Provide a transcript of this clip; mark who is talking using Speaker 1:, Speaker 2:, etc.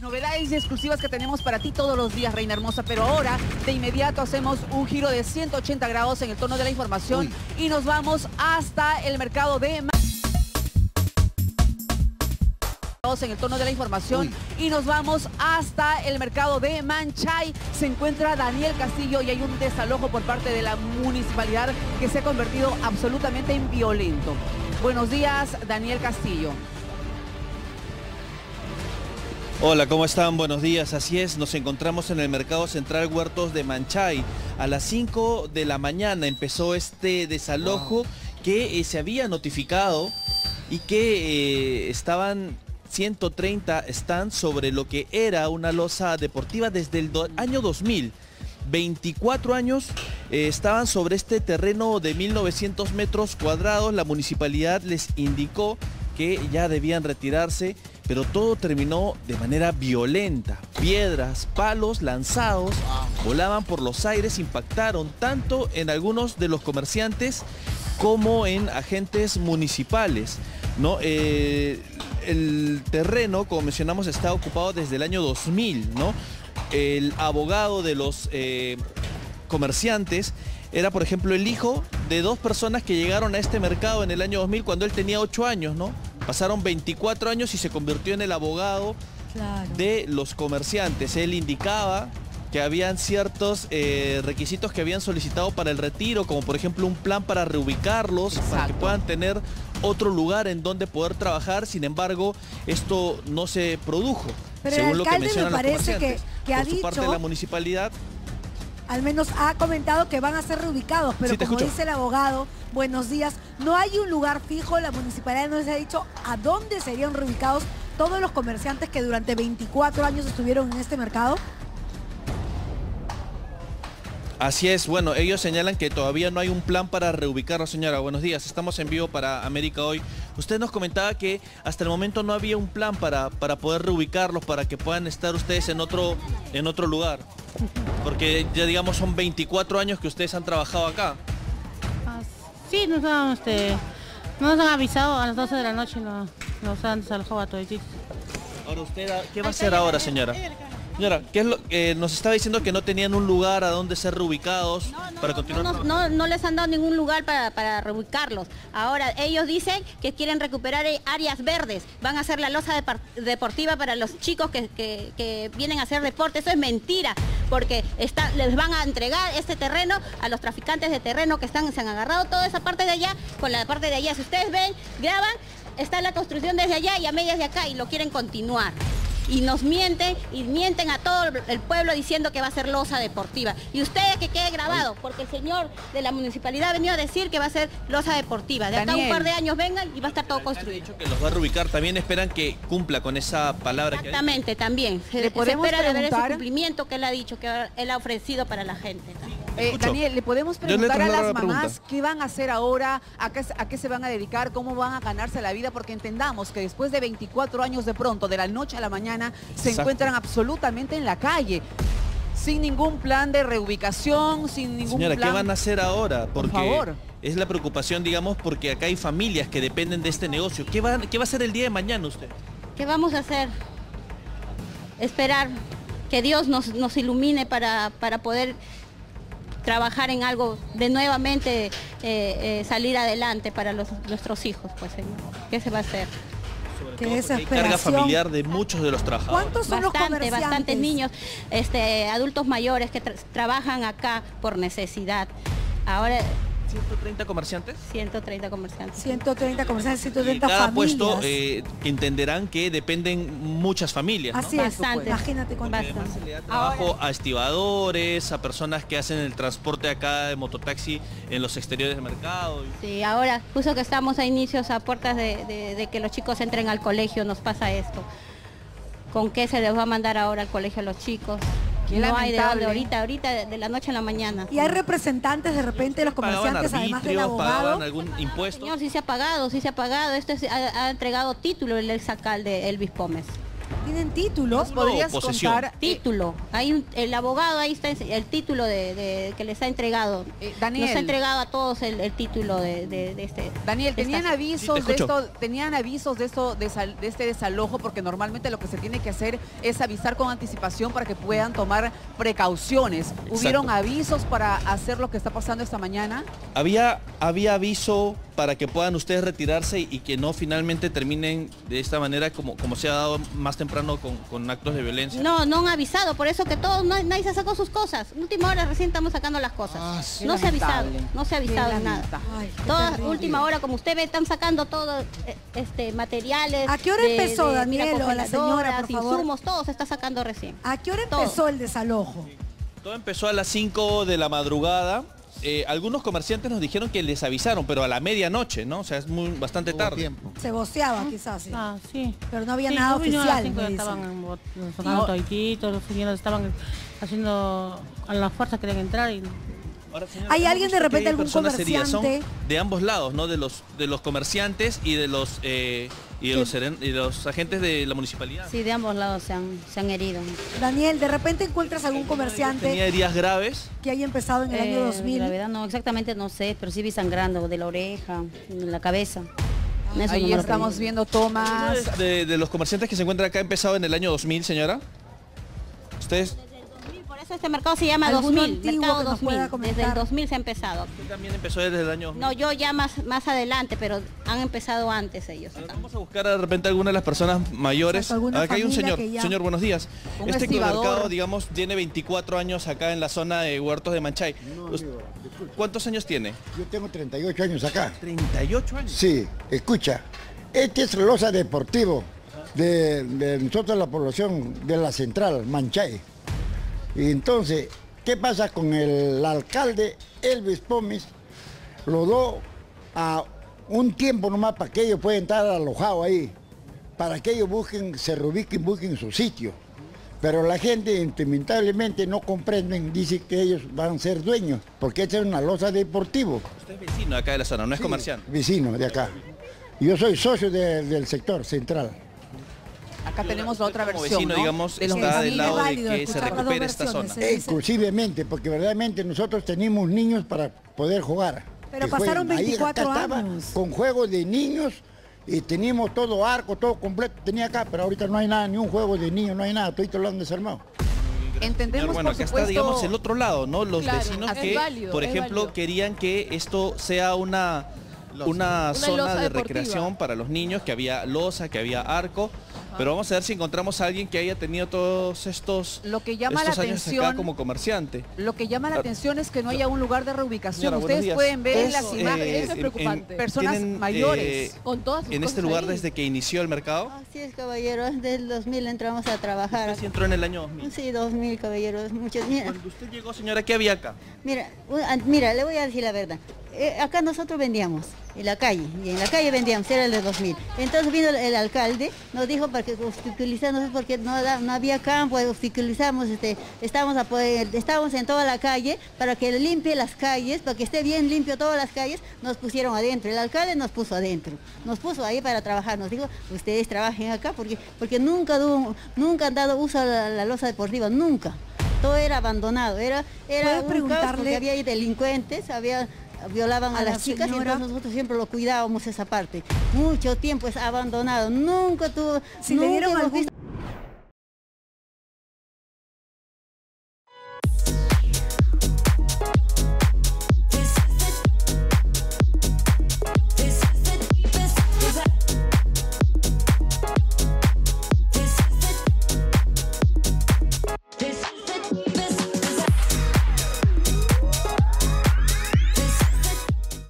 Speaker 1: Novedades y exclusivas que tenemos para ti todos los días, Reina Hermosa, pero ahora de inmediato hacemos un giro de 180 grados en el tono de la información y nos vamos hasta el mercado de en el tono de la información y nos vamos hasta el mercado de Manchay. Se encuentra Daniel Castillo y hay un desalojo por parte de la municipalidad que se ha convertido absolutamente en violento. Buenos días, Daniel Castillo.
Speaker 2: Hola, ¿cómo están? Buenos días. Así es, nos encontramos en el Mercado Central Huertos de Manchay. A las 5 de la mañana empezó este desalojo que eh, se había notificado y que eh, estaban 130 stands sobre lo que era una losa deportiva desde el año 2000. 24 años eh, estaban sobre este terreno de 1900 metros cuadrados. La municipalidad les indicó que ya debían retirarse, pero todo terminó de manera violenta. Piedras, palos lanzados volaban por los aires, impactaron tanto en algunos de los comerciantes como en agentes municipales. ¿no? Eh, el terreno, como mencionamos, está ocupado desde el año 2000, ¿no? El abogado de los eh, comerciantes era, por ejemplo, el hijo de dos personas que llegaron a este mercado en el año 2000 cuando él tenía 8 años, ¿no? Pasaron 24 años y se convirtió en el abogado de los comerciantes. Él indicaba que habían ciertos eh, requisitos que habían solicitado para el retiro, como por ejemplo un plan para reubicarlos, para que puedan tener otro lugar en donde poder trabajar, sin embargo, esto no se produjo.
Speaker 3: Pero según el alcalde lo que me parece que, que ha
Speaker 2: su parte de la municipalidad
Speaker 3: al menos ha comentado que van a ser reubicados, pero como dice el abogado, buenos días, no hay un lugar fijo, la municipalidad no les ha dicho a dónde serían reubicados todos los comerciantes que durante 24 años estuvieron en este mercado.
Speaker 2: Así es, bueno, ellos señalan que todavía no hay un plan para reubicarlo, señora. Buenos días, estamos en vivo para América Hoy. Usted nos comentaba que hasta el momento no había un plan para, para poder reubicarlos, para que puedan estar ustedes en otro, en otro lugar. Porque ya digamos son 24 años que ustedes han trabajado acá.
Speaker 4: Ah, sí, nos han, este, nos han avisado a las 12 de la noche, nos, nos han desalojado a todos.
Speaker 2: Ahora usted, ¿qué va a hacer ahora, señora? Señora, ¿qué es lo que nos estaba diciendo que no tenían un lugar a donde ser reubicados para continuar?
Speaker 5: No, no, les han dado ningún lugar para, reubicarlos. Ahora, ellos dicen que quieren recuperar áreas verdes. Van a hacer la losa deportiva para los chicos que, vienen a hacer deporte. Eso es mentira, porque les van a entregar este terreno a los traficantes de terreno que están, se han agarrado toda esa parte de allá con la parte de allá. Si ustedes ven, graban, está la construcción desde allá y a medias de acá y lo quieren continuar y nos mienten y mienten a todo el pueblo diciendo que va a ser losa deportiva. Y ustedes que quede grabado, porque el señor de la municipalidad ha venido a decir que va a ser losa deportiva. De acá un par de años vengan y va a estar todo construido.
Speaker 2: dicho que los va a reubicar, también esperan que cumpla con esa palabra
Speaker 5: Exactamente, también. Se, ¿Le podemos espera ver ese cumplimiento que él ha dicho, que él ha ofrecido para la gente.
Speaker 1: Eh, Daniel, ¿le podemos preguntar a las mamás qué van a hacer ahora, a qué, a qué se van a dedicar, cómo van a ganarse la vida? Porque entendamos que después de 24 años de pronto, de la noche a la mañana, se encuentran absolutamente en la calle sin ningún plan de reubicación, sin ningún
Speaker 2: Señora,
Speaker 1: ¿qué
Speaker 2: van a hacer ahora? Porque Por favor. es la preocupación, digamos, porque acá hay familias que dependen de este negocio. ¿Qué va, qué va a hacer el día de mañana usted?
Speaker 5: ¿Qué vamos a hacer? Esperar que Dios nos, nos ilumine para, para poder trabajar en algo de nuevamente eh, eh, salir adelante para nuestros hijos, pues señor. ¿Qué se va a hacer?
Speaker 2: que es carga familiar de muchos de los trabajadores.
Speaker 5: ¿Cuántos son Bastante, los bastantes niños, este, adultos mayores que trabajan acá por necesidad. Ahora
Speaker 2: ¿130 comerciantes?
Speaker 5: 130 comerciantes.
Speaker 3: 130 comerciantes, 130
Speaker 2: y cada
Speaker 3: familias.
Speaker 2: puesto eh, entenderán que dependen muchas familias.
Speaker 3: Así es, imagínate cuánto.
Speaker 2: se le da trabajo a estibadores, a personas que hacen el transporte acá de mototaxi en los exteriores del mercado.
Speaker 5: Sí, ahora, justo que estamos a inicios, a puertas de que los chicos entren al colegio, nos pasa esto. ¿Con qué se les va a mandar ahora al colegio a los chicos? No hay de dónde, ahorita, ahorita de la noche a la mañana.
Speaker 3: ¿Y hay representantes de repente de los comerciantes, además del abogado?
Speaker 2: algún impuesto?
Speaker 5: Señor, sí se ha pagado, sí se ha pagado. Esto ha, entregado título el exalcalde Elvis Pómez.
Speaker 3: Tienen título.
Speaker 1: ¿Podrías contar
Speaker 5: eh, título? Hay el abogado ahí está el título de, que les ha entregado. Eh, Daniel. Nos ha entregado a todos el, título de, este.
Speaker 1: Daniel, tenían avisos de esto, tenían avisos de esto de, este desalojo porque normalmente lo que se tiene que hacer es avisar con anticipación para que puedan tomar precauciones. ¿Hubieron avisos para hacer lo que está pasando esta mañana?
Speaker 2: Había había aviso para que puedan ustedes retirarse y que no finalmente terminen de esta manera como, como se ha dado más temprano con, actos de violencia?
Speaker 5: No, no han avisado, por eso que todos, nadie se sacó sus cosas. Última hora recién estamos sacando las cosas. Ah, no se ha avisado, no se ha avisado nada. Toda última hora, como usted ve, están sacando todo eh, este materiales.
Speaker 3: ¿A qué hora empezó, Daniel, o la señora, por favor?
Speaker 5: insumos, todo se está sacando recién.
Speaker 3: ¿A qué hora empezó el desalojo?
Speaker 2: Todo empezó a las 5 de la madrugada eh, algunos comerciantes nos dijeron que les avisaron, pero a la medianoche, ¿no? O sea, es muy bastante tarde.
Speaker 3: Se voceaba quizás. Sí.
Speaker 4: Ah, sí.
Speaker 3: Pero no había nada oficial.
Speaker 4: estaban sacando toititos, los señores estaban haciendo a la fuerza querían entrar y
Speaker 3: ¿Hay alguien de repente algún comerciante?
Speaker 2: de ambos lados, ¿no? De los de los comerciantes y de los eh, y los, y los agentes de la municipalidad.
Speaker 5: Sí, de ambos lados se han, se han herido.
Speaker 3: Daniel, ¿de repente encuentras algún comerciante?
Speaker 2: ¿Tenía heridas graves?
Speaker 3: Que haya empezado en el año 2000.
Speaker 5: La verdad no, exactamente no sé, pero sí vi sangrando de la oreja, de la cabeza.
Speaker 1: Ahí estamos viendo tomas.
Speaker 2: De, de los comerciantes que se encuentran acá, empezado en el año 2000, señora. ¿Ustedes
Speaker 5: este mercado se llama 2000, mercado 2000. Desde el 2000 se ha empezado.
Speaker 2: ¿Usted también empezó desde el año
Speaker 5: No, yo ya más, más adelante, pero han empezado antes ellos.
Speaker 2: vamos a buscar de repente alguna de las personas mayores. acá hay un señor. Señor, buenos días. este mercado, digamos, tiene 24 años acá en la zona de Huertos de Manchay. ¿Cuántos años tiene?
Speaker 6: Yo tengo 38 años acá.
Speaker 2: ¿38 años?
Speaker 6: Sí, escucha. Este es Losa Deportivo de, de nosotros la población de la central, Manchay. Y entonces, ¿qué pasa con el alcalde Elvis Pomis? Lo do a un tiempo nomás para que ellos puedan estar alojados ahí, para que ellos busquen, se reubiquen, busquen su sitio. Pero la gente lamentablemente no comprenden, dice que ellos van a ser dueños, porque esta es una losa deportivo.
Speaker 2: Usted es vecino de acá de la zona, no es comercial.
Speaker 6: Vecino de acá. Yo soy socio del sector central.
Speaker 1: Acá tenemos la otra versión,
Speaker 2: digamos, está del lado de que se recupere esta zona.
Speaker 6: Exclusivamente, porque verdaderamente nosotros tenemos niños para poder jugar.
Speaker 3: Pero pasaron 24 años.
Speaker 6: Con juegos de niños y teníamos todo arco, todo completo, tenía acá, pero ahorita no hay nada, ni un juego de niños, no hay nada, todo lo han desarmado.
Speaker 1: Entendemos,
Speaker 2: bueno,
Speaker 1: acá
Speaker 2: está, digamos, el otro lado, ¿no? Los vecinos que, por ejemplo, querían que esto sea una, una, zona de recreación para los niños, que había losa, que había arco, pero vamos a ver si encontramos a alguien que haya tenido todos estos,
Speaker 1: lo que llama la atención, acá
Speaker 2: como comerciante.
Speaker 1: Lo que llama la atención es que no haya un lugar de reubicación. Ustedes pueden ver las imágenes.
Speaker 5: es preocupante.
Speaker 1: Personas mayores. Eh,
Speaker 5: con todas
Speaker 2: en este lugar desde que inició el mercado.
Speaker 7: Así es, caballero. Desde el 2000 entramos a trabajar.
Speaker 2: ¿Usted entró en el año 2000?
Speaker 7: Sí, 2000, caballeros. Muchos,
Speaker 2: Cuando usted llegó, señora, ¿qué había acá?
Speaker 7: Mira, mira, le voy a decir la verdad. Eh, acá nosotros vendíamos en la calle, y en la calle vendíamos, era el de 2000. Entonces vino el, alcalde, nos dijo para que utilizamos, porque no, no había campo, utilizamos, este, estábamos, a poder, estábamos en toda la calle para que limpie las calles, para que esté bien limpio todas las calles, nos pusieron adentro. El alcalde nos puso adentro, nos puso ahí para trabajar, nos dijo, ustedes trabajen acá, porque, porque nunca, nunca han dado uso a la, losa deportiva, nunca todo era abandonado, era, era un porque había delincuentes, había violaban a, las chicas y entonces nosotros siempre lo cuidábamos esa parte. Mucho tiempo es abandonado, nunca tuvo,
Speaker 3: si le dieron algún